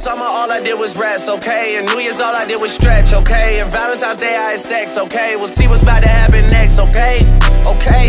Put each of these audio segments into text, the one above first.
Summer, all I did was rest, okay? And New Year's, all I did was stretch, okay? And Valentine's Day, I had sex, okay? We'll see what's about to happen next, okay? Okay,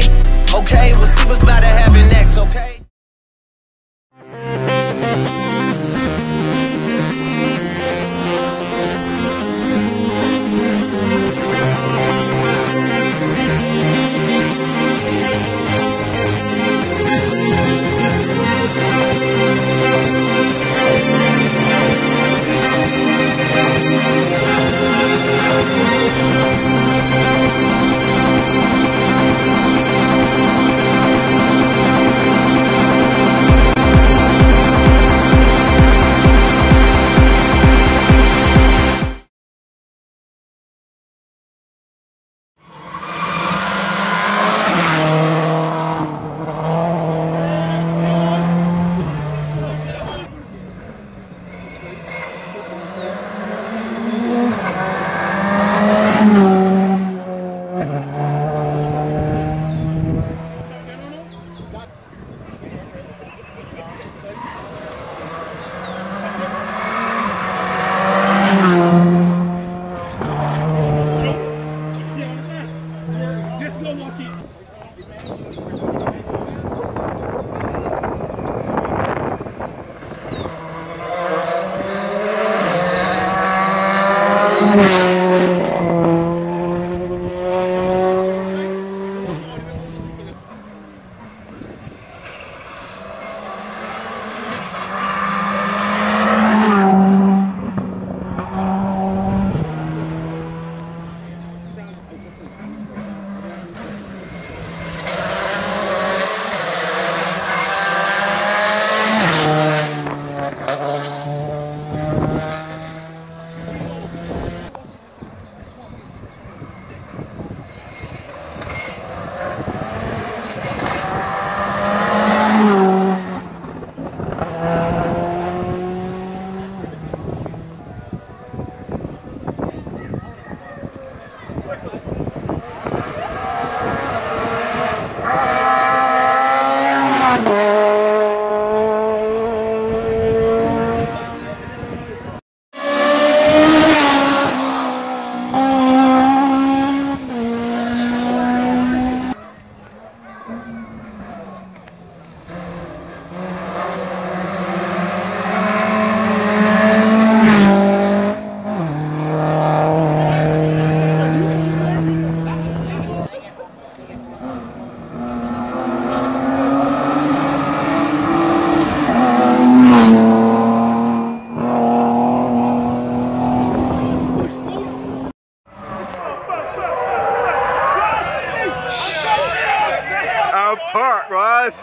Our part,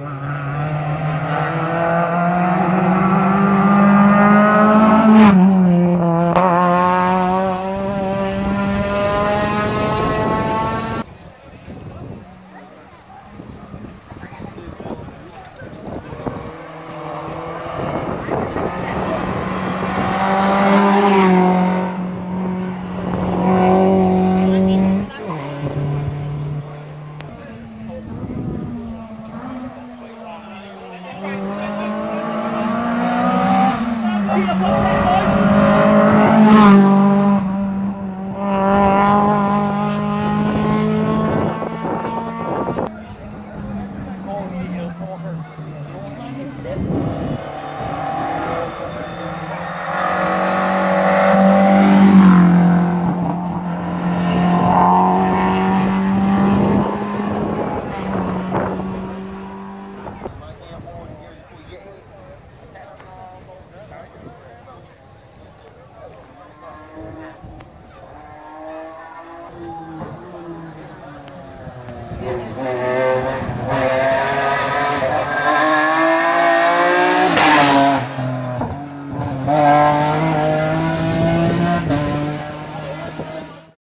Wow. Yeah.